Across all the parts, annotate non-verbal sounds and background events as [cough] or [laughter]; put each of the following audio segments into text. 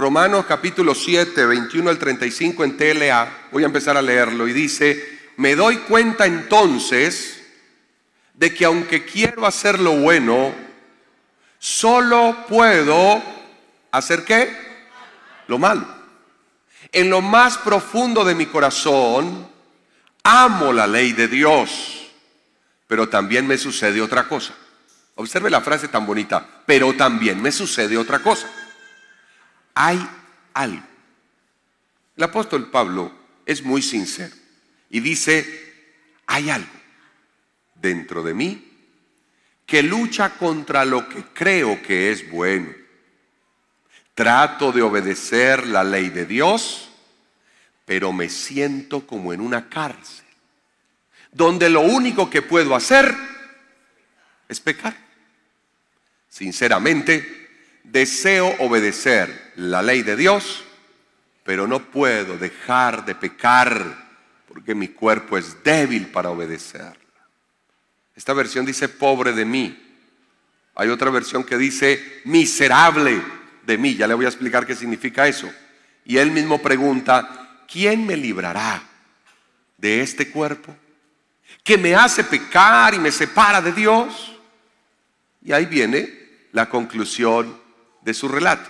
Romanos capítulo 7, 21 al 35 en TLA, voy a empezar a leerlo y dice, me doy cuenta entonces de que aunque quiero hacer lo bueno, solo puedo hacer qué? Lo malo. En lo más profundo de mi corazón, amo la ley de Dios, pero también me sucede otra cosa. Observe la frase tan bonita, pero también me sucede otra cosa hay algo. El apóstol Pablo es muy sincero y dice, hay algo dentro de mí que lucha contra lo que creo que es bueno. Trato de obedecer la ley de Dios, pero me siento como en una cárcel, donde lo único que puedo hacer es pecar. Sinceramente, deseo obedecer la ley de Dios, pero no puedo dejar de pecar porque mi cuerpo es débil para obedecerla. Esta versión dice pobre de mí. Hay otra versión que dice miserable de mí. Ya le voy a explicar qué significa eso. Y él mismo pregunta, ¿quién me librará de este cuerpo? Que me hace pecar y me separa de Dios. Y ahí viene la conclusión de su relato.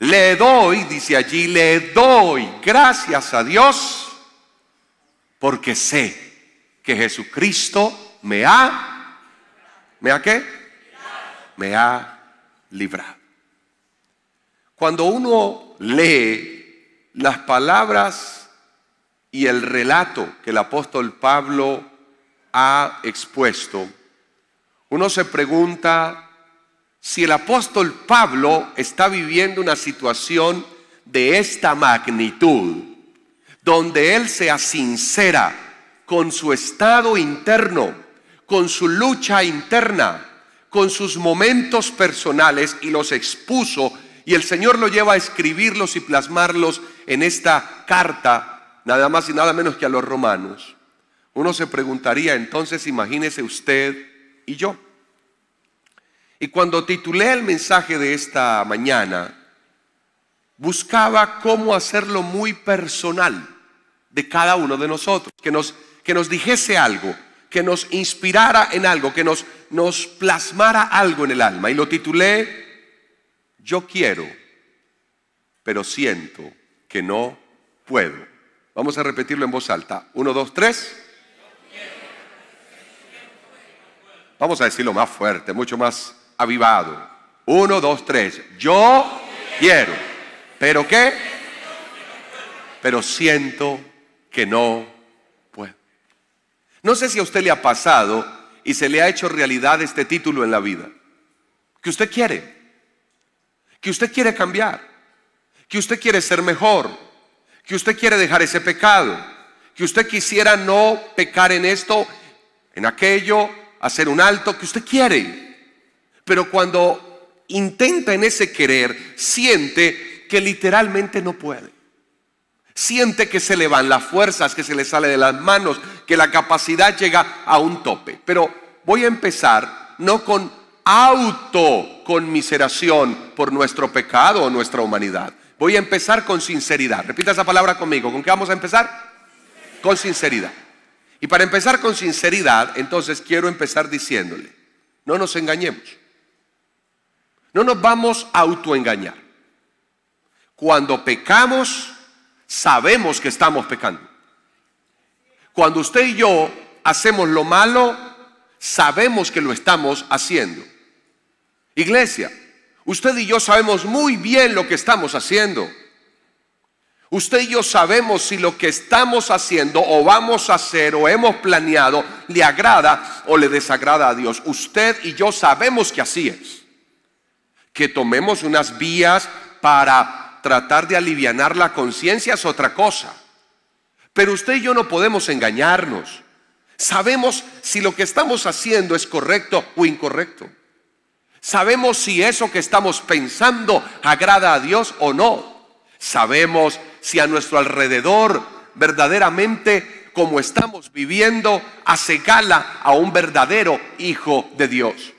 Le doy, dice allí, le doy gracias a Dios porque sé que Jesucristo me ha, ¿me ha qué? Me ha librado. Cuando uno lee las palabras y el relato que el apóstol Pablo ha expuesto, uno se pregunta si el apóstol Pablo está viviendo una situación de esta magnitud, donde él sea sincera con su estado interno, con su lucha interna, con sus momentos personales y los expuso y el Señor lo lleva a escribirlos y plasmarlos en esta carta, nada más y nada menos que a los romanos. Uno se preguntaría entonces, imagínese usted y yo. Y cuando titulé el mensaje de esta mañana, buscaba cómo hacerlo muy personal de cada uno de nosotros, que nos, que nos dijese algo, que nos inspirara en algo, que nos, nos plasmara algo en el alma. Y lo titulé, Yo quiero, pero siento que no puedo. Vamos a repetirlo en voz alta. Uno, dos, tres. Vamos a decirlo más fuerte, mucho más avivado. Uno, dos, tres. Yo quiero. ¿Pero qué? Pero siento que no puedo. No sé si a usted le ha pasado y se le ha hecho realidad este título en la vida. Que usted quiere. Que usted quiere cambiar. Que usted quiere ser mejor. Que usted quiere dejar ese pecado. Que usted quisiera no pecar en esto, en aquello, hacer un alto. Que usted quiere. Pero cuando intenta en ese querer, siente que literalmente no puede. Siente que se le van las fuerzas, que se le sale de las manos, que la capacidad llega a un tope. Pero voy a empezar no con autoconmiseración por nuestro pecado o nuestra humanidad. Voy a empezar con sinceridad. Repita esa palabra conmigo. ¿Con qué vamos a empezar? Con sinceridad. Y para empezar con sinceridad, entonces quiero empezar diciéndole, no nos engañemos. No nos vamos a autoengañar. Cuando pecamos, sabemos que estamos pecando. Cuando usted y yo hacemos lo malo, sabemos que lo estamos haciendo. Iglesia, usted y yo sabemos muy bien lo que estamos haciendo. Usted y yo sabemos si lo que estamos haciendo o vamos a hacer o hemos planeado le agrada o le desagrada a Dios. Usted y yo sabemos que así es que tomemos unas vías para tratar de aliviar la conciencia es otra cosa. Pero usted y yo no podemos engañarnos. Sabemos si lo que estamos haciendo es correcto o incorrecto. Sabemos si eso que estamos pensando agrada a Dios o no. Sabemos si a nuestro alrededor verdaderamente como estamos viviendo hace gala a un verdadero hijo de Dios.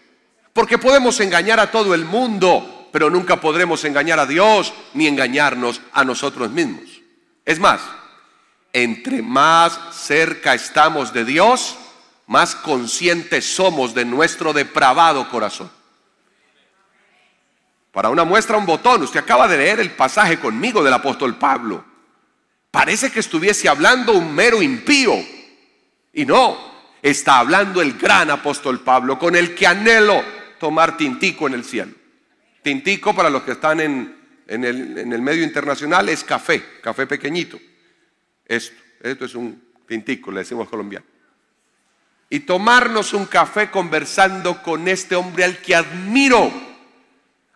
Porque podemos engañar a todo el mundo pero nunca podremos engañar a Dios ni engañarnos a nosotros mismos. Es más, entre más cerca estamos de Dios, más conscientes somos de nuestro depravado corazón. Para una muestra, un botón. Usted acaba de leer el pasaje conmigo del apóstol Pablo. Parece que estuviese hablando un mero impío. Y no, está hablando el gran apóstol Pablo, con el que anhelo tomar tintico en el cielo. Tintico, para los que están en, el, medio internacional, es café, café pequeñito. Esto, esto es un tintico, le decimos colombiano. Y tomarnos un café conversando con este hombre al que admiro,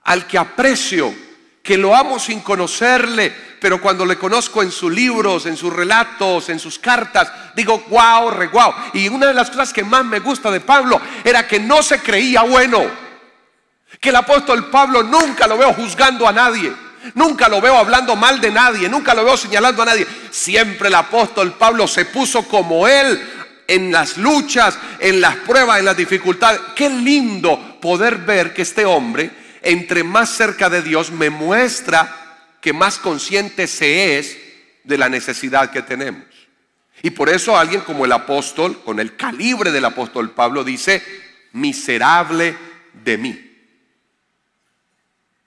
al que aprecio, que lo amo sin conocerle, pero cuando le conozco en sus libros, en sus relatos, en sus cartas, digo, wow, re wow. Y una de las cosas que más me gusta de Pablo era que no se creía bueno. Que el apóstol Pablo nunca lo veo juzgando a nadie. Nunca lo veo hablando mal de nadie, nunca lo veo señalando a nadie. Siempre el apóstol Pablo se puso como él en las luchas, en las pruebas, en las dificultades. Qué lindo poder ver que este hombre, entre más cerca de Dios, me muestra que más consciente se es de la necesidad que tenemos. Y por eso alguien como el apóstol, con el calibre del apóstol Pablo, dice, miserable de mí.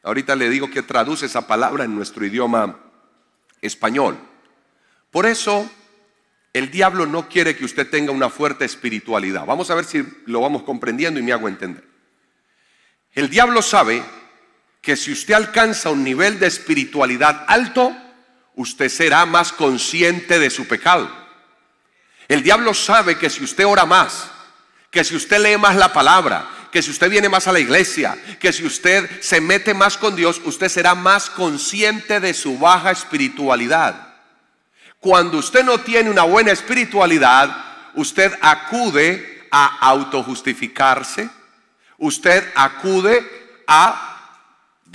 Ahorita le digo que traduce esa palabra en nuestro idioma español. Por eso el diablo no quiere que usted tenga una fuerte espiritualidad. Vamos a ver si lo vamos comprendiendo y me hago entender. El diablo sabe que si usted alcanza un nivel de espiritualidad alto, usted será más consciente de su pecado. El diablo sabe que si usted ora más, que si usted lee más la palabra, que si usted viene más a la iglesia, que si usted se mete más con Dios, usted será más consciente de su baja espiritualidad. Cuando usted no tiene una buena espiritualidad, usted acude a autojustificarse, usted acude a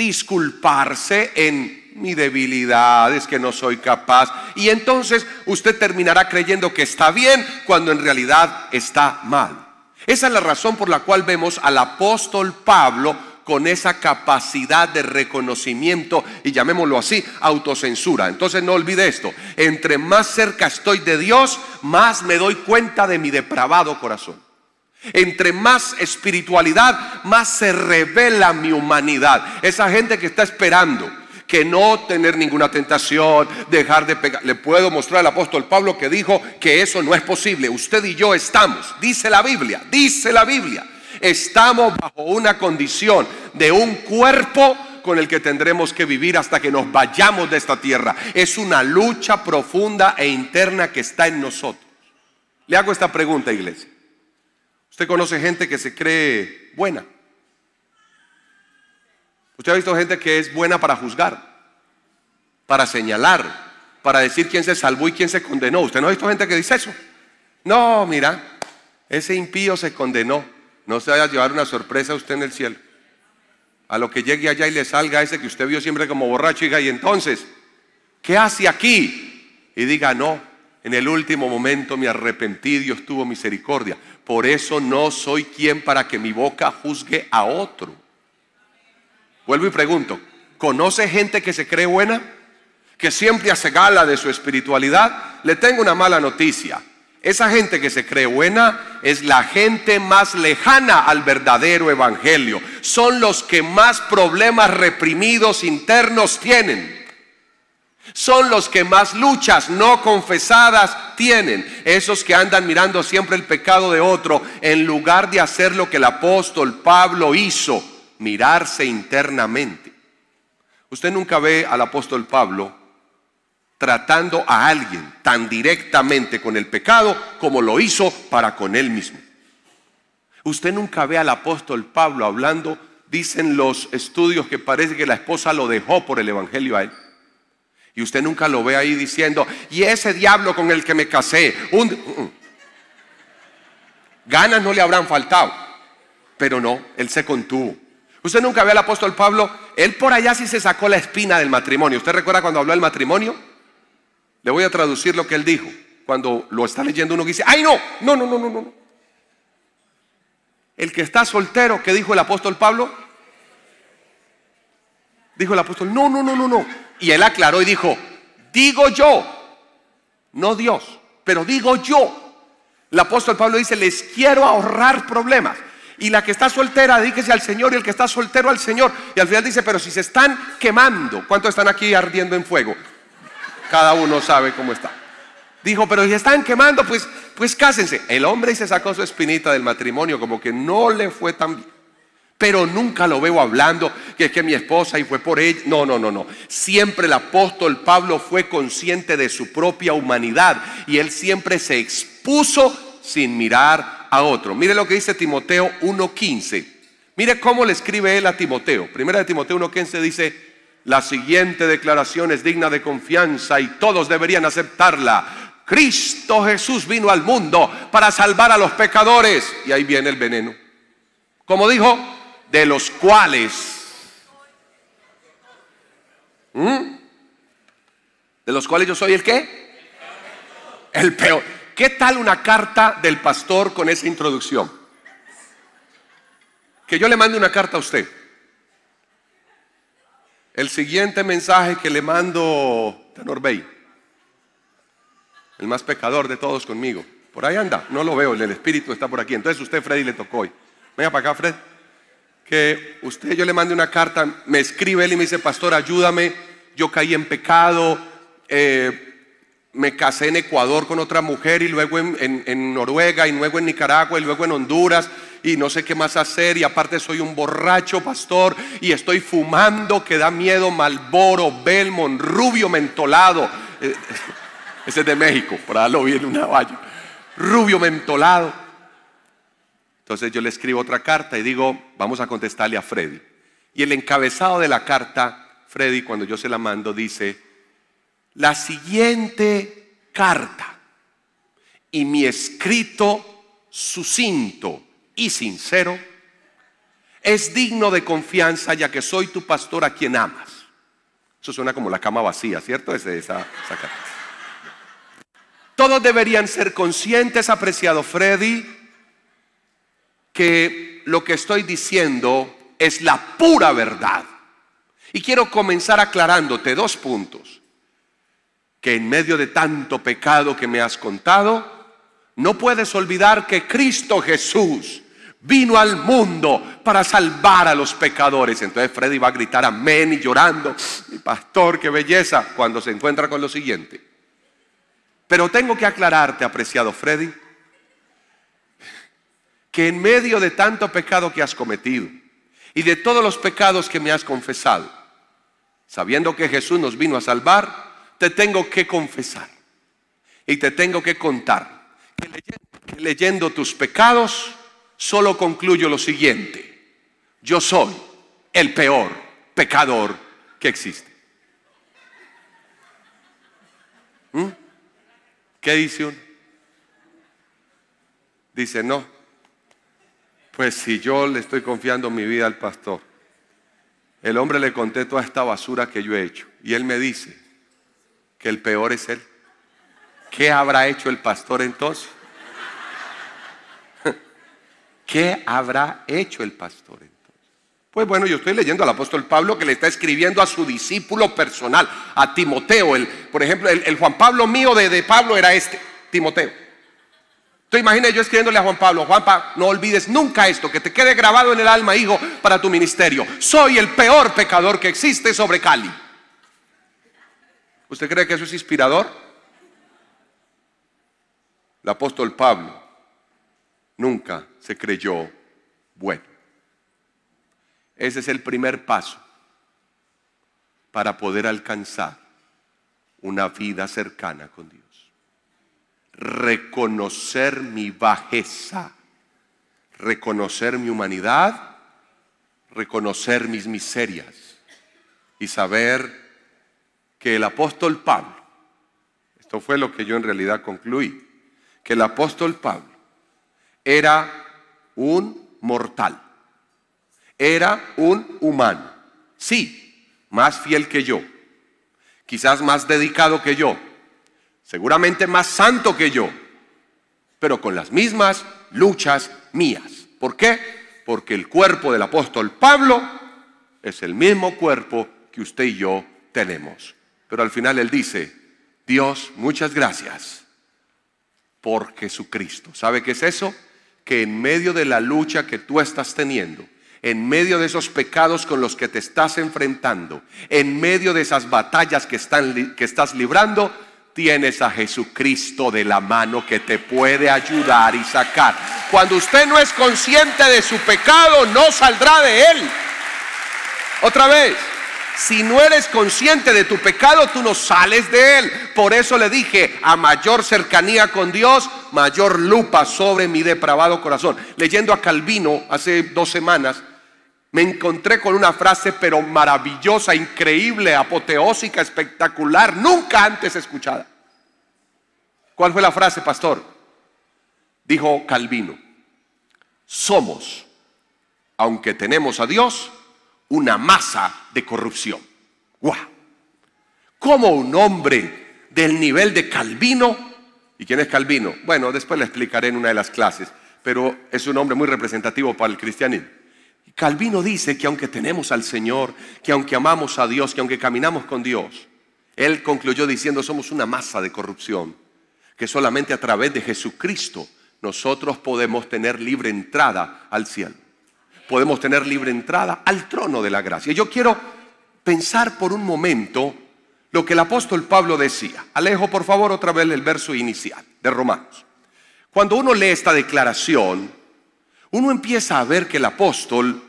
disculparse en mi debilidad, es que no soy capaz. Y entonces usted terminará creyendo que está bien cuando en realidad está mal. Esa es la razón por la cual vemos al apóstol Pablo con esa capacidad de reconocimiento y llamémoslo así, autocensura. Entonces no olvide esto, entre más cerca estoy de Dios, más me doy cuenta de mi depravado corazón. Entre más espiritualidad, más se revela mi humanidad. Esa gente que está esperando que no tener ninguna tentación, dejar de pegar. Le puedo mostrar al apóstol Pablo que dijo que eso no es posible. Usted y yo estamos, dice la Biblia, dice la Biblia, estamos bajo una condición de un cuerpo con el que tendremos que vivir hasta que nos vayamos de esta tierra. Es una lucha profunda e interna que está en nosotros. Le hago esta pregunta, iglesia. Usted conoce gente que se cree buena. Usted ha visto gente que es buena para juzgar, para señalar, para decir quién se salvó y quién se condenó. ¿Usted no ha visto gente que dice eso? No, mira, ese impío se condenó. No se vaya a llevar una sorpresa a usted en el cielo. A lo que llegue allá y le salga ese que usted vio siempre como borracho y entonces, ¿qué hace aquí? Y diga, no, en el último momento me arrepentí, Dios tuvo misericordia. Por eso no soy quien para que mi boca juzgue a otro. Vuelvo y pregunto, ¿conoce gente que se cree buena? Que siempre hace gala de su espiritualidad. Le tengo una mala noticia. Esa gente que se cree buena es la gente más lejana al verdadero evangelio. Son los que más problemas reprimidos internos tienen son los que más luchas no confesadas tienen. Esos que andan mirando siempre el pecado de otro en lugar de hacer lo que el apóstol Pablo hizo, mirarse internamente. Usted nunca ve al apóstol Pablo tratando a alguien tan directamente con el pecado como lo hizo para con él mismo. Usted nunca ve al apóstol Pablo hablando, dicen los estudios que parece que la esposa lo dejó por el Evangelio a él. Y usted nunca lo ve ahí diciendo, y ese diablo con el que me casé. Mm, mm". ganas no le habrán faltado, pero no, él se contuvo. Usted nunca ve al apóstol Pablo, él por allá sí se sacó la espina del matrimonio. ¿Usted recuerda cuando habló del matrimonio? Le voy a traducir lo que él dijo. Cuando lo está leyendo uno que dice, ay no, no, no, no, no, no. El que está soltero, ¿qué dijo el apóstol Pablo? Dijo el apóstol, no, no, no, no, no. Y él aclaró y dijo, digo yo, no Dios, pero digo yo. El apóstol Pablo dice, les quiero ahorrar problemas. Y la que está soltera, díquese al Señor y el que está soltero al Señor. Y al final dice, pero si se están quemando, ¿cuántos están aquí ardiendo en fuego? Cada uno sabe cómo está. Dijo, pero si están quemando, pues, pues cásense. El hombre se sacó su espinita del matrimonio, como que no le fue tan bien. Pero nunca lo veo hablando que es que mi esposa y fue por ella. No, no, no, no. Siempre el apóstol Pablo fue consciente de su propia humanidad y él siempre se expuso sin mirar a otro. Mire lo que dice Timoteo 1.15. Mire cómo le escribe él a Timoteo. Primera de Timoteo 1.15 dice, la siguiente declaración es digna de confianza y todos deberían aceptarla. Cristo Jesús vino al mundo para salvar a los pecadores. Y ahí viene el veneno. Como dijo, de los cuales... ¿Mm? De los cuales yo soy el qué? El peor. ¿Qué tal una carta del pastor con esa introducción? Que yo le mande una carta a usted. El siguiente mensaje que le mando a Norbey, el más pecador de todos conmigo. Por ahí anda, no lo veo, el espíritu está por aquí. Entonces usted, Freddy, le tocó hoy. Venga para acá, Fred. Que usted, yo le mande una carta, me escribe él y me dice, pastor, ayúdame, yo caí en pecado, eh, me casé en Ecuador con otra mujer y luego en, Noruega y luego en Nicaragua y luego en Honduras y no sé qué más hacer y aparte soy un borracho pastor y estoy fumando que da miedo Malboro, Belmont, rubio mentolado. Eh, [laughs] ese es de México, por ahí lo vi en una. Rubio mentolado. Entonces yo le escribo otra carta y digo, vamos a contestarle a Freddy. Y el encabezado de la carta, Freddy, cuando yo se la mando, dice, la siguiente carta y mi escrito sucinto y sincero es digno de confianza ya que soy tu pastor a quien amas. Eso suena como la cama vacía, ¿cierto? esa, esa Todos deberían ser conscientes, apreciado Freddy, que lo que estoy diciendo es la pura verdad. Y quiero comenzar aclarándote dos puntos que en medio de tanto pecado que me has contado, no puedes olvidar que Cristo Jesús vino al mundo para salvar a los pecadores. Entonces Freddy va a gritar amén y llorando, mi pastor, qué belleza, cuando se encuentra con lo siguiente. Pero tengo que aclararte, apreciado Freddy, que en medio de tanto pecado que has cometido y de todos los pecados que me has confesado, sabiendo que Jesús nos vino a salvar, te tengo que confesar y te tengo que contar que leyendo, tus pecados solo concluyo lo siguiente. Yo soy el peor pecador que existe. ¿Mm? ¿Qué dice uno? Dice, no, pues si yo le estoy confiando mi vida al pastor, el hombre le conté toda esta basura que yo he hecho y él me dice, que el peor es él. ¿Qué habrá hecho el pastor entonces? [laughs] ¿Qué habrá hecho el pastor entonces? Pues bueno, yo estoy leyendo al apóstol Pablo que le está escribiendo a su discípulo personal, a Timoteo. El, por ejemplo, el, Juan Pablo mío de, de, Pablo era este, Timoteo. Tú imaginas yo escribiéndole a Juan Pablo, Juanpa, no olvides nunca esto, que te quede grabado en el alma, hijo, para tu ministerio. Soy el peor pecador que existe sobre Cali. ¿Usted cree que eso es inspirador? El apóstol Pablo nunca se creyó bueno. Ese es el primer paso para poder alcanzar una vida cercana con Dios. Reconocer mi bajeza, reconocer mi humanidad, reconocer mis miserias y saber que el apóstol Pablo, esto fue lo que yo en realidad concluí, que el apóstol Pablo era un mortal, era un humano, sí, más fiel que yo, quizás más dedicado que yo, seguramente más santo que yo, pero con las mismas luchas mías. ¿Por qué? Porque el cuerpo del apóstol Pablo es el mismo cuerpo que usted y yo tenemos. Pero al final Él dice, Dios, muchas gracias por Jesucristo. ¿Sabe qué es eso? Que en medio de la lucha que tú estás teniendo, en medio de esos pecados con los que te estás enfrentando, en medio de esas batallas que, están, que estás librando, tienes a Jesucristo de la mano que te puede ayudar y sacar. Cuando usted no es consciente de su pecado, no saldrá de él. Otra vez, si no eres consciente de tu pecado, tú no sales de él. Por eso le dije, a mayor cercanía con Dios, mayor lupa sobre mi depravado corazón. Leyendo a Calvino hace dos semanas, me encontré con una frase pero maravillosa, increíble, apoteósica, espectacular, nunca antes escuchada. ¿Cuál fue la frase, pastor? Dijo Calvino, somos, aunque tenemos a Dios, una masa de corrupción. ¡Guau! ¿Cómo un hombre del nivel de Calvino? ¿Y quién es Calvino? Bueno, después le explicaré en una de las clases, pero es un hombre muy representativo para el cristianismo. Calvino dice que aunque tenemos al Señor, que aunque amamos a Dios, que aunque caminamos con Dios, él concluyó diciendo somos una masa de corrupción, que solamente a través de Jesucristo nosotros podemos tener libre entrada al cielo. Podemos tener libre entrada al trono de la gracia. Yo quiero pensar por un momento lo que el apóstol Pablo decía. Alejo, por favor, otra vez el verso inicial de Romanos. Cuando uno lee esta declaración, uno empieza a ver que el apóstol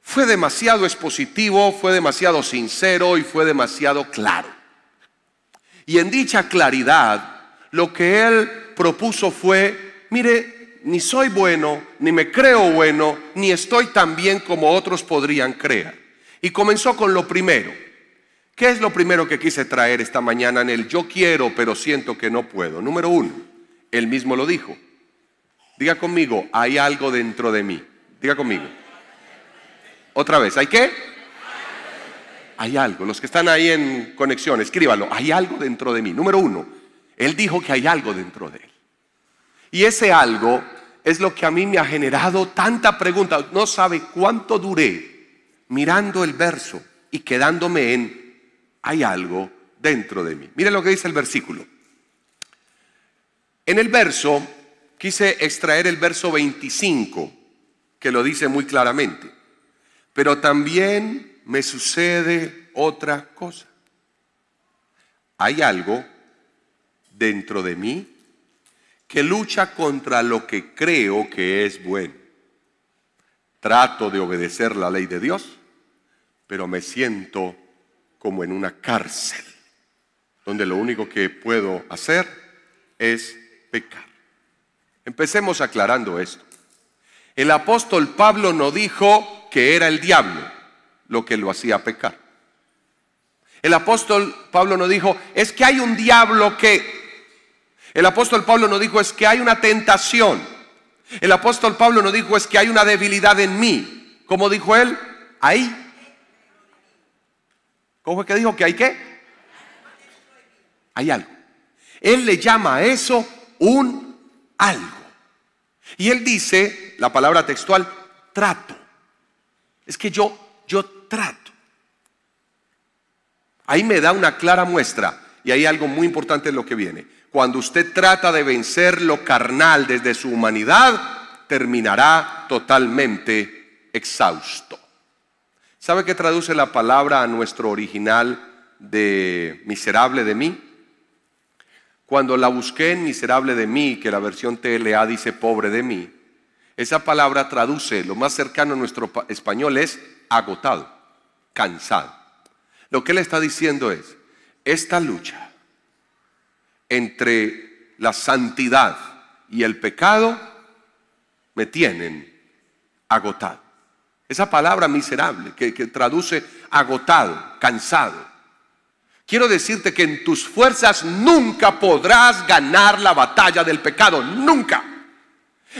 fue demasiado expositivo, fue demasiado sincero y fue demasiado claro. Y en dicha claridad, lo que él propuso fue, mire, ni soy bueno, ni me creo bueno, ni estoy tan bien como otros podrían creer. Y comenzó con lo primero. ¿Qué es lo primero que quise traer esta mañana en el yo quiero, pero siento que no puedo? Número uno, él mismo lo dijo. Diga conmigo, hay algo dentro de mí. Diga conmigo. Otra vez, ¿hay qué? Hay algo. Los que están ahí en conexión, escríbalo. Hay algo dentro de mí. Número uno, él dijo que hay algo dentro de él. Y ese algo es lo que a mí me ha generado tanta pregunta. No sabe cuánto duré mirando el verso y quedándome en, hay algo dentro de mí. Mire lo que dice el versículo. En el verso quise extraer el verso 25, que lo dice muy claramente. Pero también me sucede otra cosa. Hay algo dentro de mí que lucha contra lo que creo que es bueno. Trato de obedecer la ley de Dios, pero me siento como en una cárcel, donde lo único que puedo hacer es pecar. Empecemos aclarando esto. El apóstol Pablo no dijo que era el diablo lo que lo hacía pecar. El apóstol Pablo no dijo, es que hay un diablo que el apóstol Pablo no dijo es que hay una tentación. El apóstol Pablo no dijo es que hay una debilidad en mí. ¿Cómo dijo él? Ahí. ¿Cómo fue que dijo que hay qué? Hay algo. Él le llama a eso un algo. Y él dice, la palabra textual, trato. Es que yo, yo trato. Ahí me da una clara muestra. Y hay algo muy importante en lo que viene. Cuando usted trata de vencer lo carnal desde su humanidad, terminará totalmente exhausto. ¿Sabe qué traduce la palabra a nuestro original de miserable de mí? Cuando la busqué en miserable de mí, que la versión TLA dice pobre de mí, esa palabra traduce, lo más cercano a nuestro español es agotado, cansado. Lo que él está diciendo es, esta lucha entre la santidad y el pecado me tienen agotado. Esa palabra miserable que, traduce agotado, cansado. Quiero decirte que en tus fuerzas nunca podrás ganar la batalla del pecado, nunca.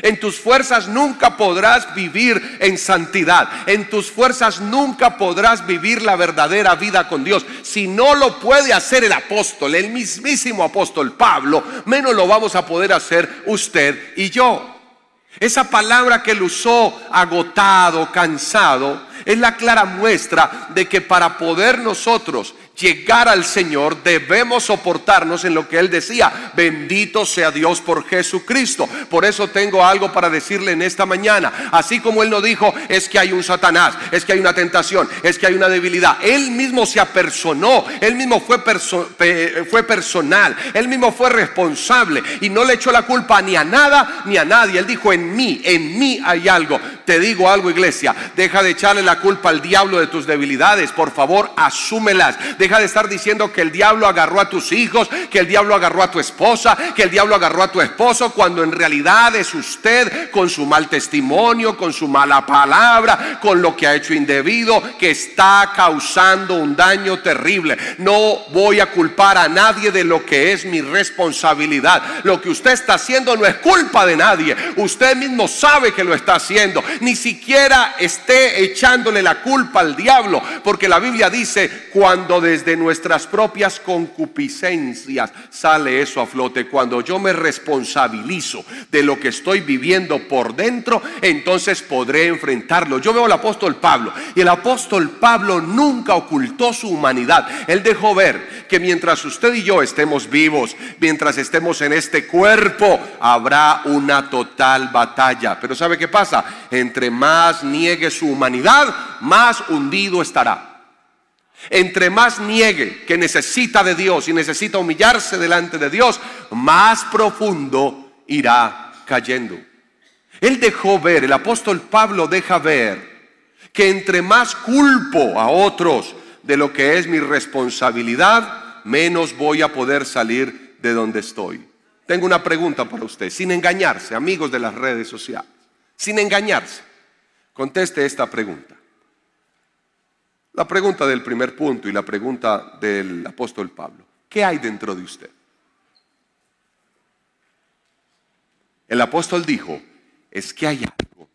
En tus fuerzas nunca podrás vivir en santidad. En tus fuerzas nunca podrás vivir la verdadera vida con Dios. Si no lo puede hacer el apóstol, el mismísimo apóstol Pablo, menos lo vamos a poder hacer usted y yo. Esa palabra que él usó, agotado, cansado, Es la clara muestra de que para poder nosotros llegar al Señor, debemos soportarnos en lo que Él decía. Bendito sea Dios por Jesucristo. Por eso tengo algo para decirle en esta mañana. Así como Él nos dijo, es que hay un Satanás, es que hay una tentación, es que hay una debilidad. Él mismo se apersonó, Él mismo fue, fue personal, Él mismo fue responsable y no le echó la culpa ni a nada ni a nadie. Él dijo, en mí, en mí hay algo. Te digo algo, iglesia, deja de echarle la culpa al diablo de tus debilidades. Por favor, asúmelas Deja de estar diciendo que el diablo agarró a tus hijos, que el diablo agarró a tu esposa, que el diablo agarró a tu esposo, cuando en realidad es usted con su mal testimonio, con su mala palabra, con lo que ha hecho indebido, que está causando un daño terrible. No voy a culpar a nadie de lo que es mi responsabilidad. Lo que usted está haciendo no es culpa de nadie. Usted mismo sabe que lo está haciendo. Ni siquiera esté echándole la culpa al diablo, porque la Biblia dice, cuando de desde nuestras propias concupiscencias sale eso a flote. Cuando yo me responsabilizo de lo que estoy viviendo por dentro, entonces podré enfrentarlo. Yo veo al apóstol Pablo y el apóstol Pablo nunca ocultó su humanidad. Él dejó ver que mientras usted y yo estemos vivos, mientras estemos en este cuerpo, habrá una total batalla. Pero ¿sabe qué pasa? Entre más niegue su humanidad, más hundido estará. Entre más niegue que necesita de Dios y necesita humillarse delante de Dios, más profundo irá cayendo. Él dejó ver, el apóstol Pablo deja ver, que entre más culpo a otros de lo que es mi responsabilidad, menos voy a poder salir de donde estoy. Tengo una pregunta para usted, sin engañarse, amigos de las redes sociales, sin engañarse. Conteste esta pregunta. La pregunta del primer punto y la pregunta del apóstol Pablo. ¿Qué hay dentro de usted? El apóstol dijo, es que hay algo,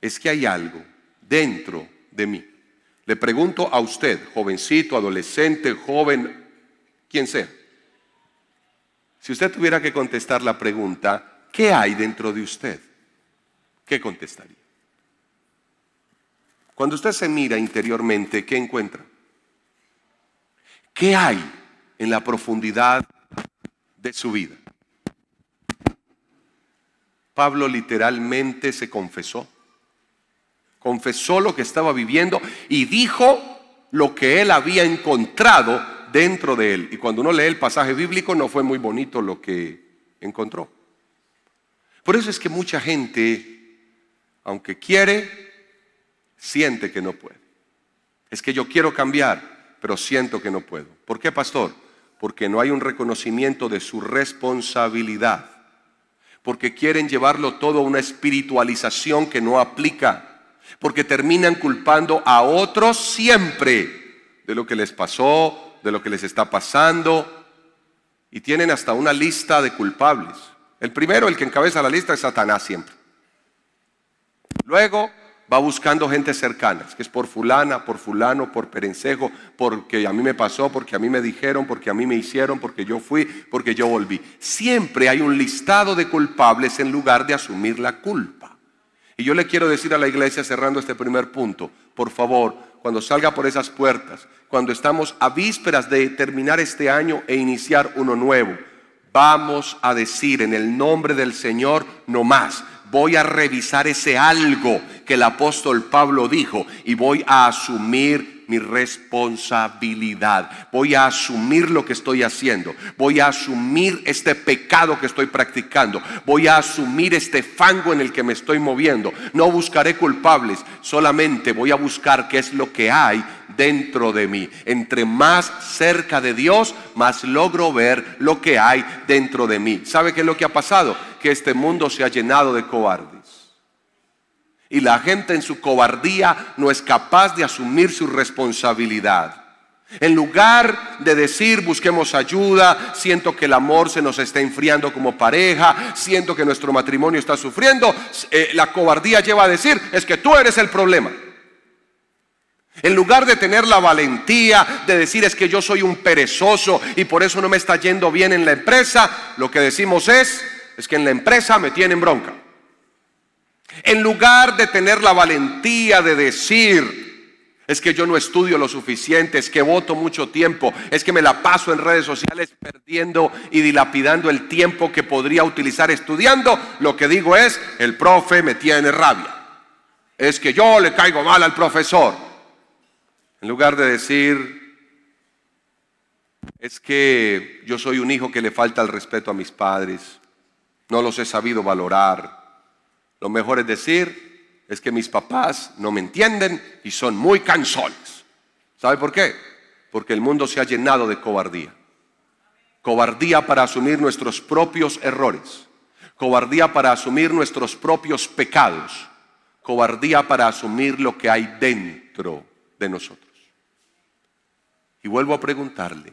es que hay algo dentro de mí. Le pregunto a usted, jovencito, adolescente, joven, quien sea. Si usted tuviera que contestar la pregunta, ¿qué hay dentro de usted? ¿Qué contestaría? Cuando usted se mira interiormente, ¿qué encuentra? ¿Qué hay en la profundidad de su vida? Pablo literalmente se confesó. Confesó lo que estaba viviendo y dijo lo que él había encontrado dentro de él. Y cuando uno lee el pasaje bíblico no fue muy bonito lo que encontró. Por eso es que mucha gente, aunque quiere, siente que no puede. Es que yo quiero cambiar, pero siento que no puedo. ¿Por qué, pastor? Porque no hay un reconocimiento de su responsabilidad. Porque quieren llevarlo todo a una espiritualización que no aplica. Porque terminan culpando a otros siempre de lo que les pasó, de lo que les está pasando. Y tienen hasta una lista de culpables. El primero, el que encabeza la lista, es Satanás siempre. Luego, va buscando gente cercana, que es por fulana, por fulano, por perencejo, porque a mí me pasó, porque a mí me dijeron, porque a mí me hicieron, porque yo fui, porque yo volví. Siempre hay un listado de culpables en lugar de asumir la culpa. Y yo le quiero decir a la iglesia cerrando este primer punto, por favor, cuando salga por esas puertas, cuando estamos a vísperas de terminar este año e iniciar uno nuevo, vamos a decir en el nombre del Señor no más voy a revisar ese algo que el apóstol Pablo dijo y voy a asumir mi responsabilidad. Voy a asumir lo que estoy haciendo. Voy a asumir este pecado que estoy practicando. Voy a asumir este fango en el que me estoy moviendo. No buscaré culpables, solamente voy a buscar qué es lo que hay dentro de mí. Entre más cerca de Dios, más logro ver lo que hay dentro de mí. ¿Sabe qué es lo que ha pasado? Que este mundo se ha llenado de cobardes. Y la gente en su cobardía no es capaz de asumir su responsabilidad. En lugar de decir busquemos ayuda, siento que el amor se nos está enfriando como pareja, siento que nuestro matrimonio está sufriendo, eh, la cobardía lleva a decir es que tú eres el problema. En lugar de tener la valentía de decir es que yo soy un perezoso y por eso no me está yendo bien en la empresa, lo que decimos es, es que en la empresa me tienen bronca. En lugar de tener la valentía de decir, es que yo no estudio lo suficiente, es que voto mucho tiempo, es que me la paso en redes sociales perdiendo y dilapidando el tiempo que podría utilizar estudiando. Lo que digo es, el profe me tiene rabia. Es que yo le caigo mal al profesor. En lugar de decir, es que yo soy un hijo que le falta el respeto a mis padres, no los he sabido valorar. Lo mejor es decir, es que mis papás no me entienden y son muy cansones. ¿Sabe por qué? Porque el mundo se ha llenado de cobardía. Cobardía para asumir nuestros propios errores. Cobardía para asumir nuestros propios pecados. Cobardía para asumir lo que hay dentro de nosotros. Y vuelvo a preguntarle,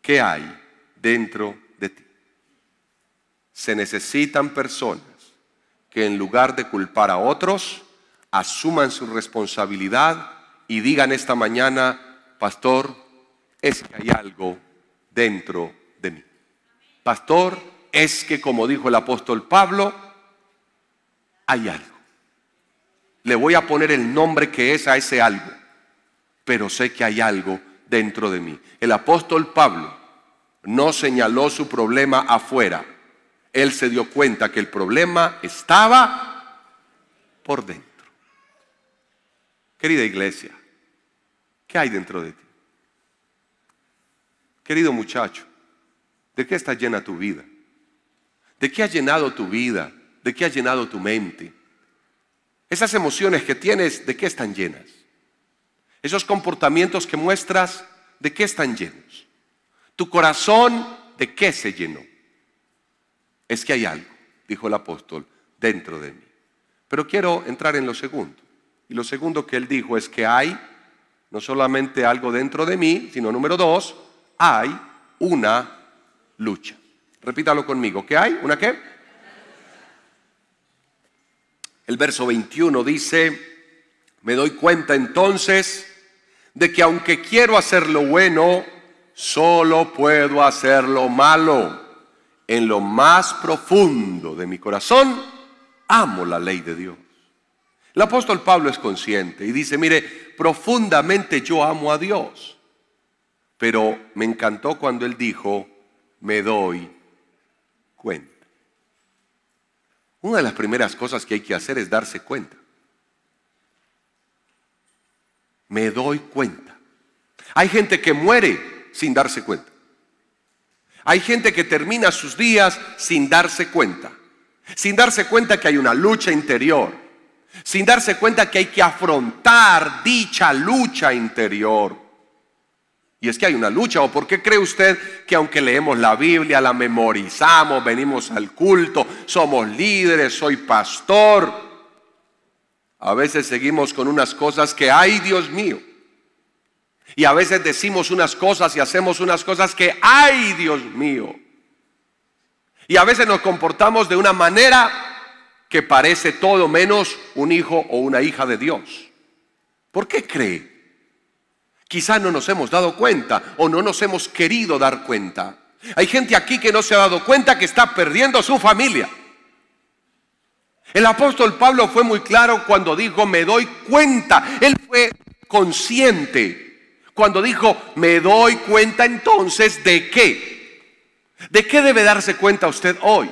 ¿qué hay dentro de ti? Se necesitan personas que en lugar de culpar a otros, asuman su responsabilidad y digan esta mañana, pastor, es que hay algo dentro de mí. Pastor, es que como dijo el apóstol Pablo, hay algo. Le voy a poner el nombre que es a ese algo, pero sé que hay algo dentro de mí. El apóstol Pablo no señaló su problema afuera. Él se dio cuenta que el problema estaba por dentro. Querida iglesia, ¿qué hay dentro de ti? Querido muchacho, ¿de qué está llena tu vida? ¿De qué ha llenado tu vida? ¿De qué ha llenado tu mente? Esas emociones que tienes, ¿de qué están llenas? Esos comportamientos que muestras, ¿de qué están llenos? Tu corazón, ¿de qué se llenó? Es que hay algo, dijo el apóstol, dentro de mí. Pero quiero entrar en lo segundo. Y lo segundo que él dijo es que hay no solamente algo dentro de mí, sino número dos, hay una lucha. Repítalo conmigo, ¿qué hay? ¿Una qué? El verso 21 dice, me doy cuenta entonces de que aunque quiero hacer lo bueno, solo puedo hacer lo malo. En lo más profundo de mi corazón, amo la ley de Dios. El apóstol Pablo es consciente y dice, mire, profundamente yo amo a Dios. Pero me encantó cuando él dijo, me doy cuenta. Una de las primeras cosas que hay que hacer es darse cuenta. Me doy cuenta. Hay gente que muere sin darse cuenta. Hay gente que termina sus días sin darse cuenta. Sin darse cuenta que hay una lucha interior sin darse cuenta que hay que afrontar dicha lucha interior. Y es que hay una lucha, ¿o por qué cree usted que aunque leemos la Biblia, la memorizamos, venimos al culto, somos líderes, soy pastor, a veces seguimos con unas cosas que, ay Dios mío, y a veces decimos unas cosas y hacemos unas cosas que, ay Dios mío, y a veces nos comportamos de una manera que parece todo menos un hijo o una hija de Dios. ¿Por qué cree? Quizás no nos hemos dado cuenta o no nos hemos querido dar cuenta. Hay gente aquí que no se ha dado cuenta que está perdiendo su familia. El apóstol Pablo fue muy claro cuando dijo, me doy cuenta. Él fue consciente cuando dijo, me doy cuenta entonces de qué. ¿De qué debe darse cuenta usted hoy?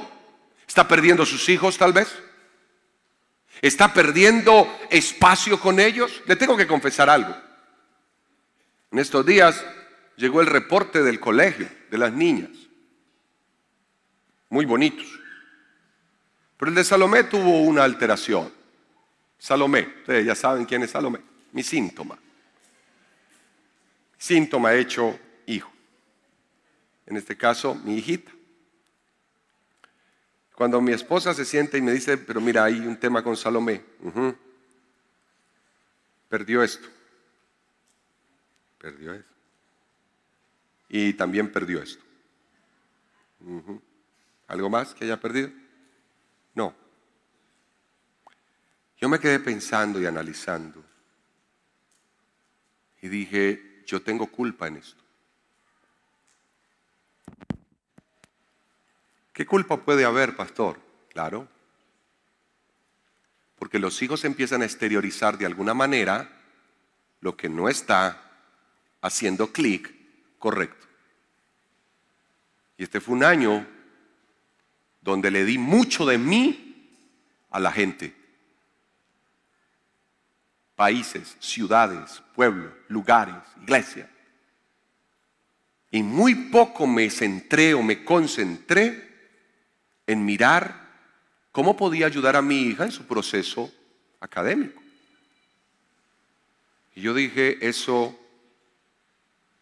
¿Está perdiendo sus hijos tal vez? ¿Está perdiendo espacio con ellos? Le tengo que confesar algo. En estos días llegó el reporte del colegio de las niñas. Muy bonitos. Pero el de Salomé tuvo una alteración. Salomé, ustedes ya saben quién es Salomé. Mi síntoma. Síntoma hecho hijo. En este caso, mi hijita. Cuando mi esposa se siente y me dice, pero mira, hay un tema con Salomé. Perdió esto. Perdió esto. Y también perdió esto. ¿Algo más que haya perdido? No. Yo me quedé pensando y analizando. Y dije, yo tengo culpa en esto. ¿Qué culpa puede haber, pastor? Claro. Porque los hijos empiezan a exteriorizar de alguna manera lo que no está haciendo clic correcto. Y este fue un año donde le di mucho de mí a la gente. Países, ciudades, pueblos, lugares, iglesias. Y muy poco me centré o me concentré en mirar cómo podía ayudar a mi hija en su proceso académico. Y yo dije, eso,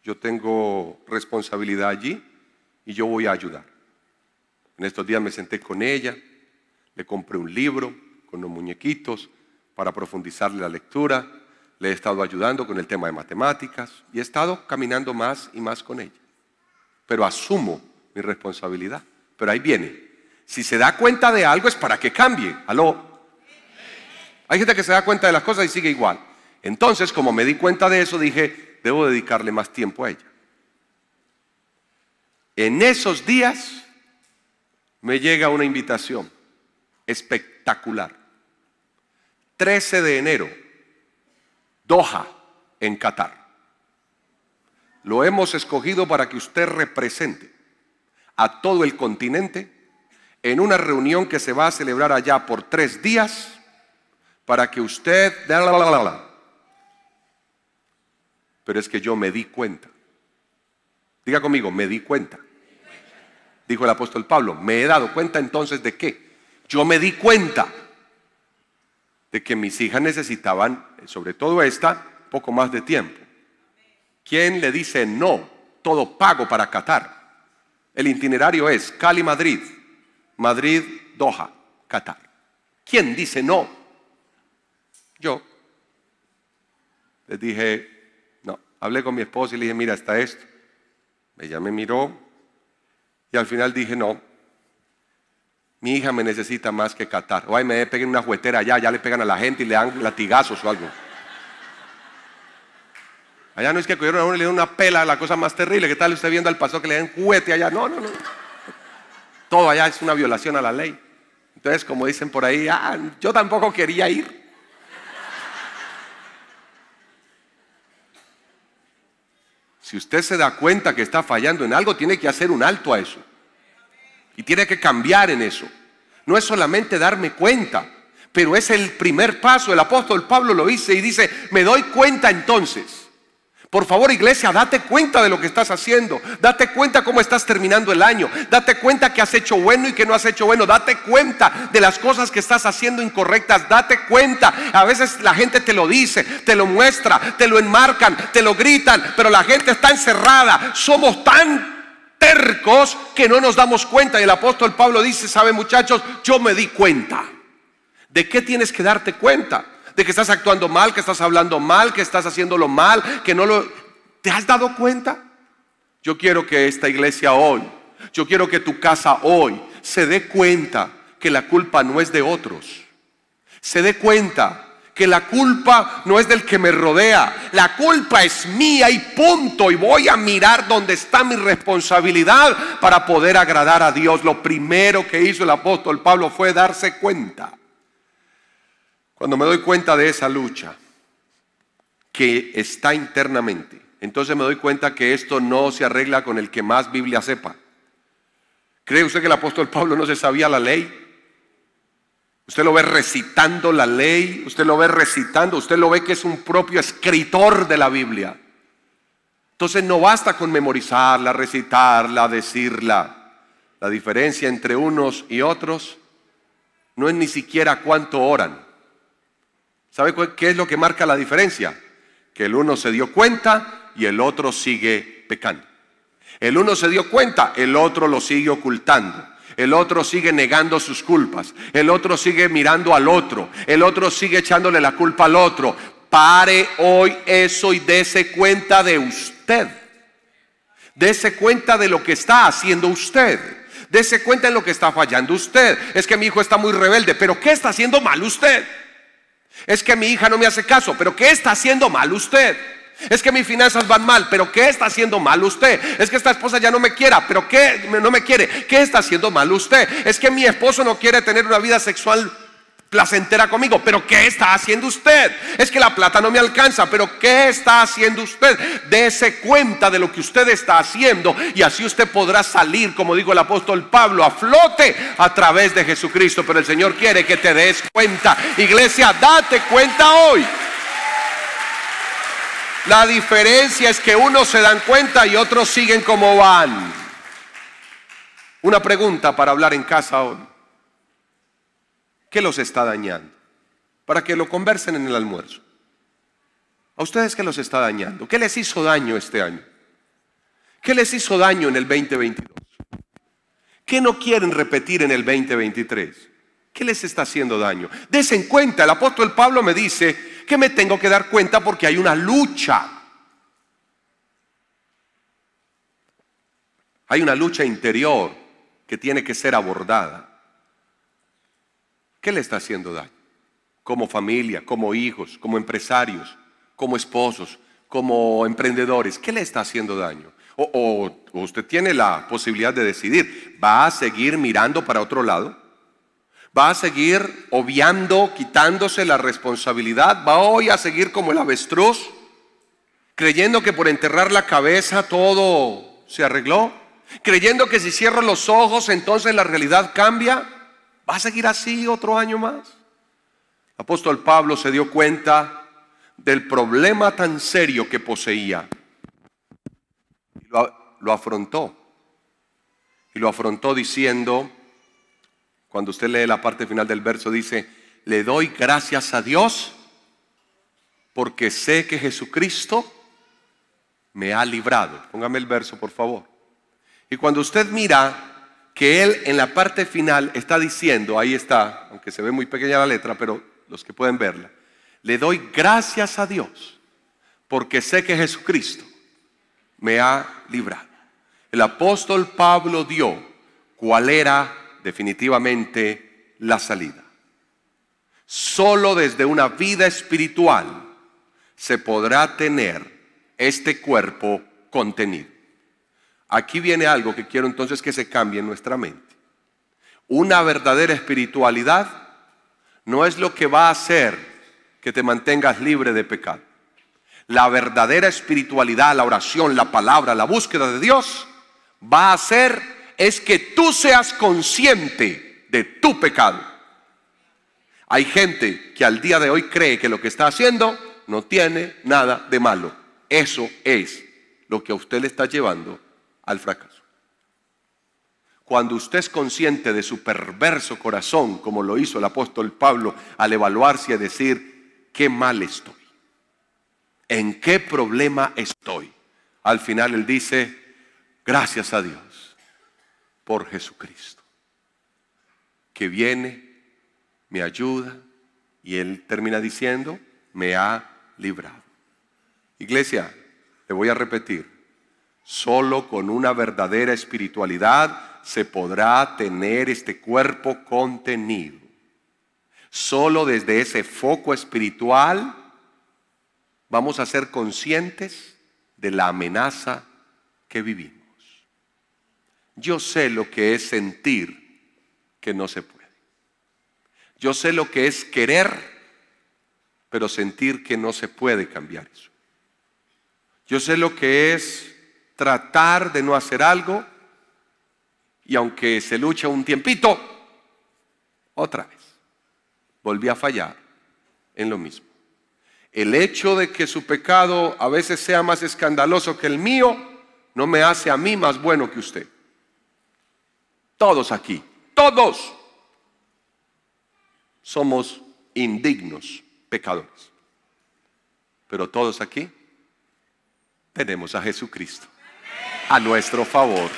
yo tengo responsabilidad allí y yo voy a ayudar. En estos días me senté con ella, le compré un libro con los muñequitos para profundizarle la lectura, le he estado ayudando con el tema de matemáticas y he estado caminando más y más con ella pero asumo mi responsabilidad. Pero ahí viene. Si se da cuenta de algo es para que cambie. Aló. Hay gente que se da cuenta de las cosas y sigue igual. Entonces, como me di cuenta de eso, dije, debo dedicarle más tiempo a ella. En esos días me llega una invitación espectacular. 13 de enero, Doha, en Qatar. Lo hemos escogido para que usted represente a todo el continente en una reunión que se va a celebrar allá por tres días para que usted... Pero es que yo me di cuenta. Diga conmigo, me di cuenta. Dijo el apóstol Pablo, me he dado cuenta entonces de qué. Yo me di cuenta de que mis hijas necesitaban, sobre todo esta, poco más de tiempo. ¿Quién le dice no? Todo pago para Qatar. El itinerario es Cali-Madrid, Madrid-Doha, Qatar. ¿Quién dice no? Yo. Les dije, no, hablé con mi esposa y le dije, mira, está esto. Ella me miró y al final dije, no, mi hija me necesita más que Qatar. O ay, me peguen una juguetera allá, ya le pegan a la gente y le dan latigazos o algo. Allá no es que cogieron a uno y le dieron una pela, la cosa más terrible. ¿Qué tal usted viendo al paso que le den juguete allá? No, no, no. Todo allá es una violación a la ley. Entonces, como dicen por ahí, ah, yo tampoco quería ir. Si usted se da cuenta que está fallando en algo, tiene que hacer un alto a eso. Y tiene que cambiar en eso. No es solamente darme cuenta, pero es el primer paso. El apóstol Pablo lo dice y dice, me doy cuenta entonces por favor, iglesia, date cuenta de lo que estás haciendo. Date cuenta cómo estás terminando el año. Date cuenta que has hecho bueno y que no has hecho bueno. Date cuenta de las cosas que estás haciendo incorrectas. Date cuenta. A veces la gente te lo dice, te lo muestra, te lo enmarcan, te lo gritan, pero la gente está encerrada. Somos tan tercos que no nos damos cuenta. Y el apóstol Pablo dice, sabe muchachos, yo me di cuenta. ¿De qué tienes que darte cuenta? de que estás actuando mal, que estás hablando mal, que estás haciéndolo mal, que no lo... ¿Te has dado cuenta? Yo quiero que esta iglesia hoy, yo quiero que tu casa hoy se dé cuenta que la culpa no es de otros. Se dé cuenta que la culpa no es del que me rodea, la culpa es mía y punto. Y voy a mirar dónde está mi responsabilidad para poder agradar a Dios. Lo primero que hizo el apóstol Pablo fue darse cuenta cuando me doy cuenta de esa lucha que está internamente, entonces me doy cuenta que esto no se arregla con el que más Biblia sepa. ¿Cree usted que el apóstol Pablo no se sabía la ley? Usted lo ve recitando la ley, usted lo ve recitando, usted lo ve que es un propio escritor de la Biblia. Entonces no basta con memorizarla, recitarla, decirla. La diferencia entre unos y otros no es ni siquiera cuánto oran. ¿Sabe qué es lo que marca la diferencia? Que el uno se dio cuenta y el otro sigue pecando. El uno se dio cuenta, el otro lo sigue ocultando. El otro sigue negando sus culpas. El otro sigue mirando al otro. El otro sigue echándole la culpa al otro. Pare hoy eso y dése cuenta de usted. Dese cuenta de lo que está haciendo usted. Dese cuenta de lo que está fallando usted. Es que mi hijo está muy rebelde, pero ¿qué está haciendo mal usted? Es que mi hija no me hace caso, pero ¿qué está haciendo mal usted? Es que mis finanzas van mal, pero ¿qué está haciendo mal usted? Es que esta esposa ya no me quiera, pero ¿qué no me quiere? ¿Qué está haciendo mal usted? Es que mi esposo no quiere tener una vida sexual placentera conmigo. Pero ¿qué está haciendo usted? Es que la plata no me alcanza, pero ¿qué está haciendo usted? Dese cuenta de lo que usted está haciendo y así usted podrá salir, como dijo el apóstol Pablo, a flote a través de Jesucristo. Pero el Señor quiere que te des cuenta. Iglesia, date cuenta hoy. La diferencia es que unos se dan cuenta y otros siguen como van. Una pregunta para hablar en casa hoy. ¿Qué los está dañando? Para que lo conversen en el almuerzo. ¿A ustedes qué los está dañando? ¿Qué les hizo daño este año? ¿Qué les hizo daño en el 2022? ¿Qué no quieren repetir en el 2023? ¿Qué les está haciendo daño? Desen cuenta, el apóstol Pablo me dice que me tengo que dar cuenta porque hay una lucha. Hay una lucha interior que tiene que ser abordada. ¿Qué le está haciendo daño? Como familia, como hijos, como empresarios, como esposos, como emprendedores. ¿Qué le está haciendo daño? O, usted tiene la posibilidad de decidir, ¿va a seguir mirando para otro lado? ¿Va a seguir obviando, quitándose la responsabilidad? ¿Va hoy a seguir como el avestruz? Creyendo que por enterrar la cabeza todo se arregló. Creyendo que si cierro los ojos entonces la realidad cambia. ¿Va a seguir así otro año más? Apóstol Pablo se dio cuenta del problema tan serio que poseía. Lo afrontó. Y lo afrontó diciendo, cuando usted lee la parte final del verso, dice, le doy gracias a Dios porque sé que Jesucristo me ha librado. Póngame el verso, por favor. Y cuando usted mira que Él en la parte final está diciendo, ahí está, aunque se ve muy pequeña la letra, pero los que pueden verla, le doy gracias a Dios porque sé que Jesucristo me ha librado. El apóstol Pablo dio cuál era definitivamente la salida. Solo desde una vida espiritual se podrá tener este cuerpo contenido. Aquí viene algo que quiero entonces que se cambie en nuestra mente. Una verdadera espiritualidad no es lo que va a hacer que te mantengas libre de pecado. La verdadera espiritualidad, la oración, la palabra, la búsqueda de Dios, va a ser es que tú seas consciente de tu pecado. Hay gente que al día de hoy cree que lo que está haciendo no tiene nada de malo. Eso es lo que a usted le está llevando al fracaso. Cuando usted es consciente de su perverso corazón, como lo hizo el apóstol Pablo al evaluarse y decir, qué mal estoy, en qué problema estoy. Al final él dice, gracias a Dios por Jesucristo, que viene, me ayuda y Él termina diciendo, me ha librado. Iglesia, le voy a repetir, solo con una verdadera espiritualidad se podrá tener este cuerpo contenido. Solo desde ese foco espiritual vamos a ser conscientes de la amenaza que vivimos. Yo sé lo que es sentir que no se puede. Yo sé lo que es querer, pero sentir que no se puede cambiar eso. Yo sé lo que es tratar de no hacer algo y aunque se lucha un tiempito, otra vez, volví a fallar en lo mismo. El hecho de que su pecado a veces sea más escandaloso que el mío no me hace a mí más bueno que usted. Todos aquí, todos somos indignos pecadores. Pero todos aquí tenemos a Jesucristo a nuestro favor,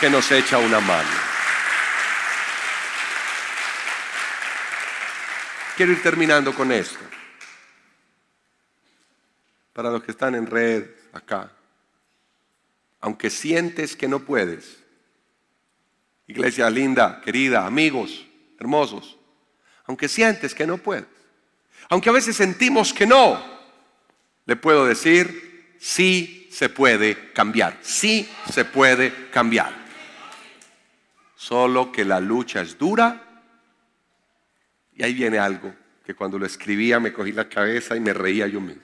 que nos echa una mano. Quiero ir terminando con esto. Para los que están en red acá aunque sientes que no puedes. Iglesia linda, querida, amigos, hermosos, aunque sientes que no puedes, aunque a veces sentimos que no, le puedo decir, sí se puede cambiar, sí se puede cambiar. Solo que la lucha es dura. Y ahí viene algo que cuando lo escribía me cogí la cabeza y me reía yo mismo.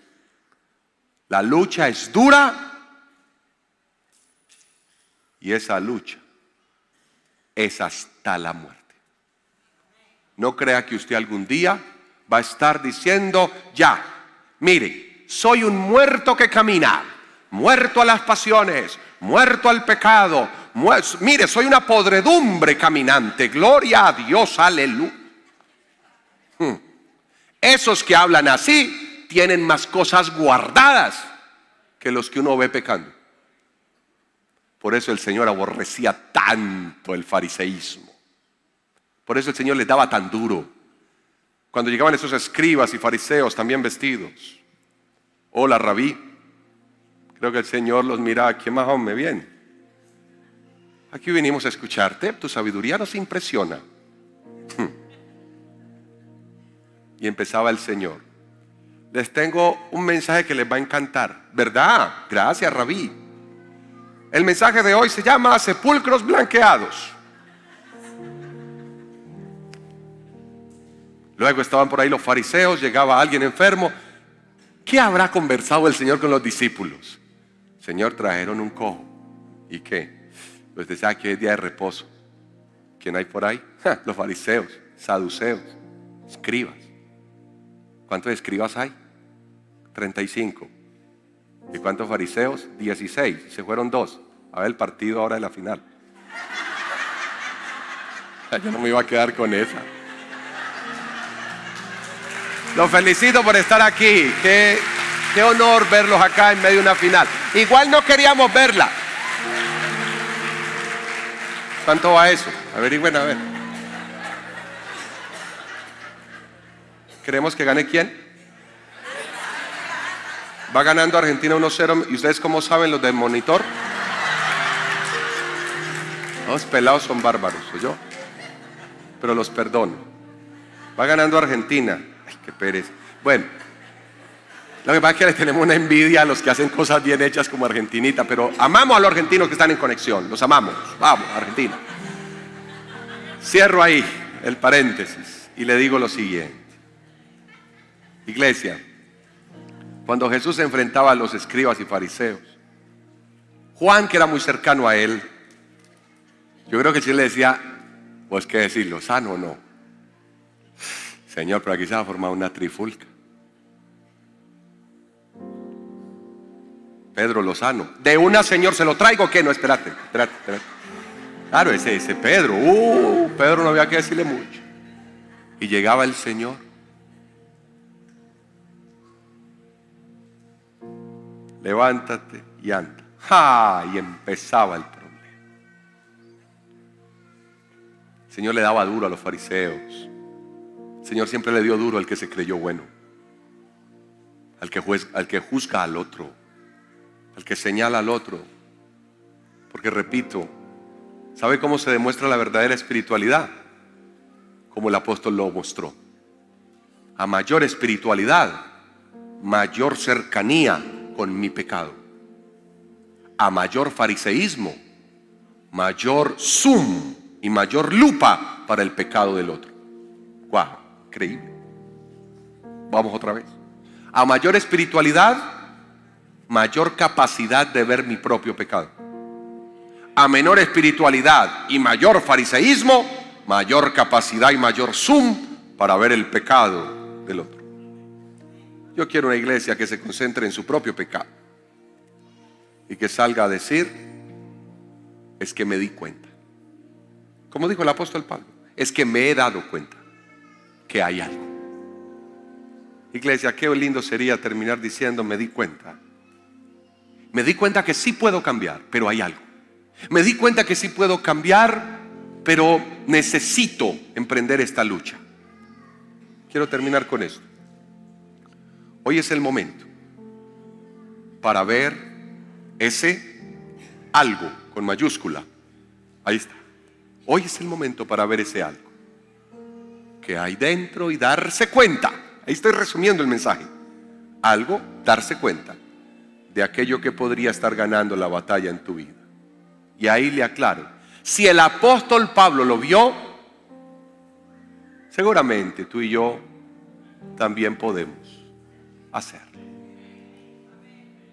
La lucha es dura y esa lucha es hasta la muerte. No crea que usted algún día va a estar diciendo, ya, mire, soy un muerto que camina, muerto a las pasiones, muerto al pecado, mire, soy una podredumbre caminante, gloria a Dios, aleluya. Hmm. Esos que hablan así tienen más cosas guardadas que los que uno ve pecando. Por eso el Señor aborrecía tanto el fariseísmo. Por eso el Señor les daba tan duro. Cuando llegaban esos escribas y fariseos también vestidos. Hola, rabí. Creo que el Señor los mira aquí más hombre bien. Aquí vinimos a escucharte. Tu sabiduría nos impresiona. [laughs] Y empezaba el Señor. Les tengo un mensaje que les va a encantar. ¿Verdad? Gracias, rabí. El mensaje de hoy se llama sepulcros blanqueados. Luego estaban por ahí los fariseos, llegaba alguien enfermo. ¿Qué habrá conversado el Señor con los discípulos? Señor, trajeron un cojo. ¿Y qué? Pues decía que es día de reposo. ¿Quién hay por ahí? los fariseos, saduceos, escribas. ¿Cuántos escribas hay? 35. ¿Y cuántos fariseos? 16. Se fueron dos. A ver el partido ahora de la final. [laughs] Yo no me iba a quedar con esa. Los felicito por estar aquí. Qué, qué honor verlos acá en medio de una final. Igual no queríamos verla. ¿Cuánto va eso? Averigüen a ver. ¿Queremos que gane quién? Va ganando Argentina 1-0. ¿Y ustedes cómo saben los del monitor? Los pelados son bárbaros, yo. Pero los perdono. Va ganando Argentina. Ay, qué perez. Bueno, lo que pasa es que le tenemos una envidia a los que hacen cosas bien hechas como Argentinita, pero amamos a los argentinos que están en conexión. Los amamos. Vamos, Argentina. Cierro ahí el paréntesis y le digo lo siguiente. Iglesia, cuando Jesús se enfrentaba a los escribas y fariseos. Juan, que era muy cercano a él, yo creo que si le decía, pues qué decirlo, sano o no. Señor, pero aquí se ha formado una trifulca. Pedro Lozano. De una, Señor, se lo traigo, que no, espérate, espérate, espérate. Claro, ese, ese Pedro, uh, Pedro no había que decirle mucho. Y llegaba el Señor levántate y anda. ¡Ja! Y empezaba el problema. El Señor le daba duro a los fariseos. El Señor siempre le dio duro al que se creyó bueno. Al que, al que juzga al otro. Al que señala al otro. Porque repito, ¿sabe cómo se demuestra la verdadera espiritualidad? Como el apóstol lo mostró. A mayor espiritualidad, mayor cercanía con mi pecado. A mayor fariseísmo, mayor zoom y mayor lupa para el pecado del otro. ¡Guau! Increíble. Vamos otra vez. A mayor espiritualidad, mayor capacidad de ver mi propio pecado. A menor espiritualidad y mayor fariseísmo, mayor capacidad y mayor zoom para ver el pecado del otro. Yo quiero una iglesia que se concentre en su propio pecado y que salga a decir, es que me di cuenta. Como dijo el apóstol Pablo, es que me he dado cuenta que hay algo. Iglesia, qué lindo sería terminar diciendo, me di cuenta. Me di cuenta que sí puedo cambiar, pero hay algo. Me di cuenta que sí puedo cambiar, pero necesito emprender esta lucha. Quiero terminar con esto. Hoy es el momento para ver ese algo con mayúscula. Ahí está. Hoy es el momento para ver ese algo que hay dentro y darse cuenta. Ahí estoy resumiendo el mensaje. Algo, darse cuenta de aquello que podría estar ganando la batalla en tu vida. Y ahí le aclaro. Si el apóstol Pablo lo vio, seguramente tú y yo también podemos hacerlo.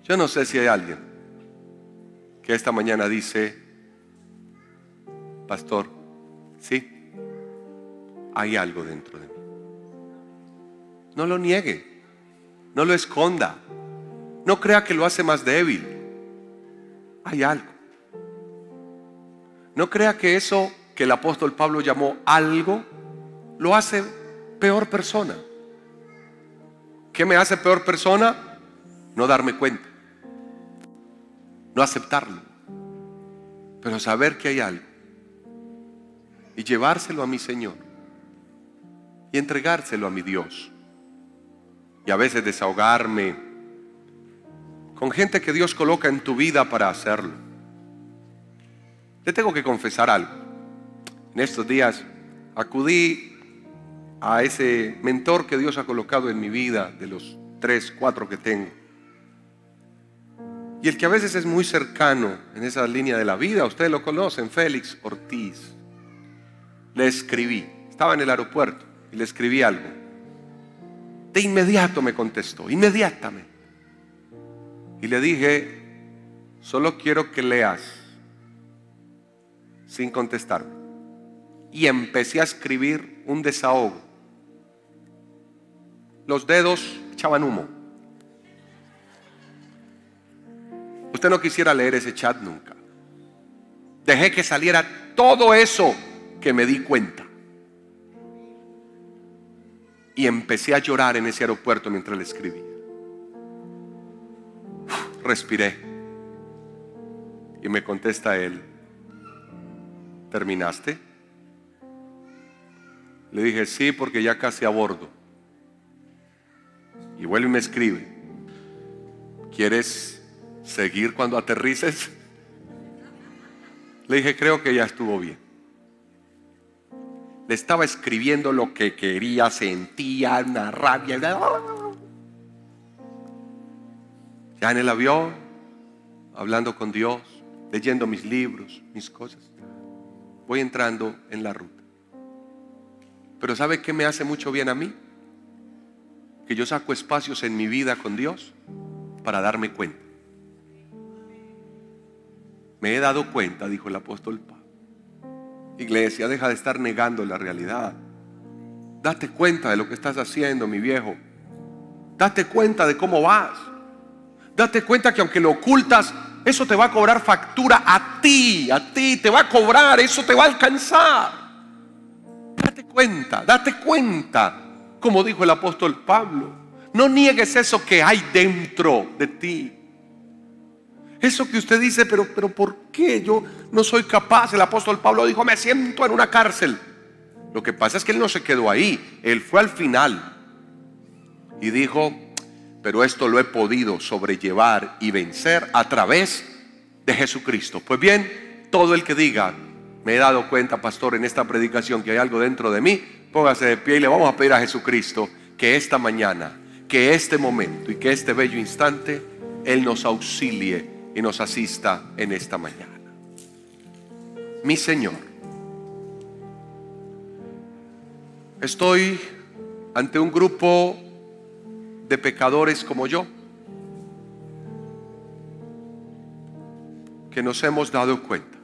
Yo no sé si hay alguien que esta mañana dice, pastor, sí, hay algo dentro de mí. No lo niegue, no lo esconda, no crea que lo hace más débil. Hay algo. No crea que eso que el apóstol Pablo llamó algo lo hace peor persona. ¿Qué me hace peor persona? No darme cuenta no aceptarlo, pero saber que hay algo y llevárselo a mi Señor y entregárselo a mi Dios. Y a veces desahogarme con gente que Dios coloca en tu vida para hacerlo. Te tengo que confesar algo. En estos días acudí a ese mentor que Dios ha colocado en mi vida, de los tres, cuatro que tengo y el que a veces es muy cercano en esa línea de la vida, ustedes lo conocen, Félix Ortiz. Le escribí, estaba en el aeropuerto y le escribí algo. De inmediato me contestó, inmediatamente. Y le dije, solo quiero que leas sin contestarme. Y empecé a escribir un desahogo. Los dedos echaban humo. Usted no quisiera leer ese chat nunca. Dejé que saliera todo eso que me di cuenta. Y empecé a llorar en ese aeropuerto mientras le escribía. Respiré. Y me contesta él, ¿terminaste? Le dije, sí, porque ya casi a bordo. Y vuelve y me escribe, ¿quieres seguir cuando aterrices? Le dije, creo que ya estuvo bien. Le estaba escribiendo lo que quería, sentía una rabia. Ya en el avión, hablando con Dios, leyendo mis libros, mis cosas. Voy entrando en la ruta. Pero ¿sabe qué me hace mucho bien a mí? Que yo saco espacios en mi vida con Dios para darme cuenta. Me he dado cuenta, dijo el apóstol Pablo. Iglesia, deja de estar negando la realidad. Date cuenta de lo que estás haciendo, mi viejo. Date cuenta de cómo vas. Date cuenta que aunque lo ocultas, eso te va a cobrar factura a ti, a ti, te va a cobrar, eso te va a alcanzar. Date cuenta, date cuenta, como dijo el apóstol Pablo. No niegues eso que hay dentro de ti. Eso que usted dice, pero, pero ¿por qué yo no soy capaz? El apóstol Pablo dijo, me siento en una cárcel. Lo que pasa es que él no se quedó ahí, él fue al final y dijo, pero esto lo he podido sobrellevar y vencer a través de Jesucristo. Pues bien, todo el que diga, me he dado cuenta, pastor, en esta predicación que hay algo dentro de mí, póngase de pie y le vamos a pedir a Jesucristo que esta mañana, que este momento y que este bello instante, Él nos auxilie y nos asista en esta mañana. Mi Señor, estoy ante un grupo de pecadores como yo, que nos hemos dado cuenta,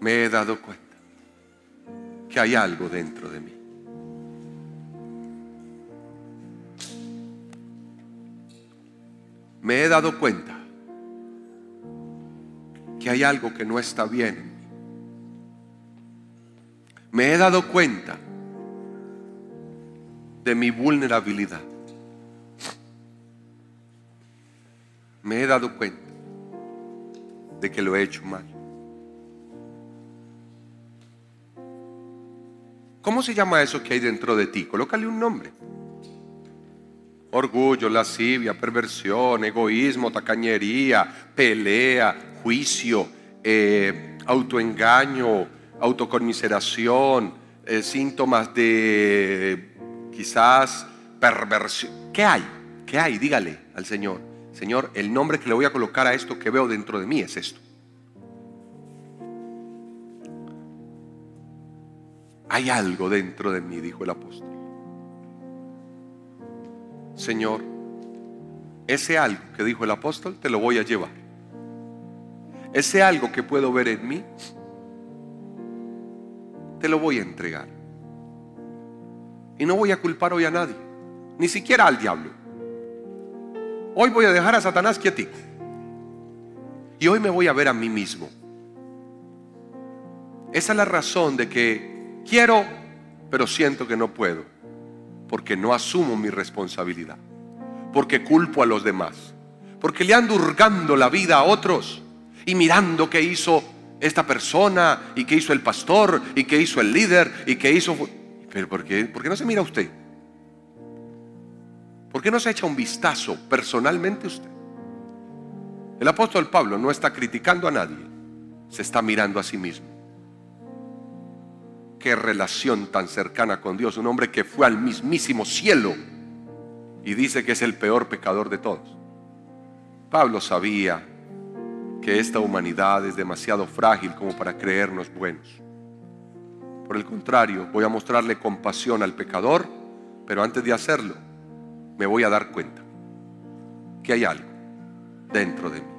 me he dado cuenta, que hay algo dentro de mí. Me he dado cuenta que hay algo que no está bien Me he dado cuenta de mi vulnerabilidad. Me he dado cuenta de que lo he hecho mal. ¿Cómo se llama eso que hay dentro de ti? Colócale un nombre. Orgullo, lascivia, perversión, egoísmo, tacañería, pelea, juicio, eh, autoengaño, autoconmiseración, eh, síntomas de quizás perversión. ¿Qué hay? ¿Qué hay? Dígale al Señor. Señor, el nombre que le voy a colocar a esto que veo dentro de mí es esto. Hay algo dentro de mí, dijo el apóstol. Señor, ese algo que dijo el apóstol, te lo voy a llevar. Ese algo que puedo ver en mí, te lo voy a entregar. Y no voy a culpar hoy a nadie, ni siquiera al diablo. Hoy voy a dejar a Satanás quietico. Y hoy me voy a ver a mí mismo. Esa es la razón de que quiero, pero siento que no puedo. Porque no asumo mi responsabilidad. Porque culpo a los demás. Porque le ando hurgando la vida a otros. Y mirando qué hizo esta persona. Y qué hizo el pastor. Y qué hizo el líder. Y qué hizo... Pero ¿por qué, ¿por qué no se mira usted? ¿Por qué no se echa un vistazo personalmente usted? El apóstol Pablo no está criticando a nadie. Se está mirando a sí mismo qué relación tan cercana con Dios. Un hombre que fue al mismísimo cielo y dice que es el peor pecador de todos. Pablo sabía que esta humanidad es demasiado frágil como para creernos buenos. Por el contrario, voy a mostrarle compasión al pecador, pero antes de hacerlo, me voy a dar cuenta que hay algo dentro de mí